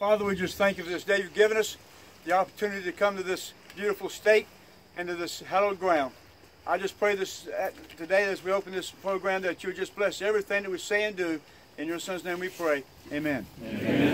Father, we just thank you for this day you've given us, the opportunity to come to this beautiful state and to this hallowed ground. I just pray this today as we open this program that you just bless everything that we say and do. In your son's name we pray. Amen. Amen.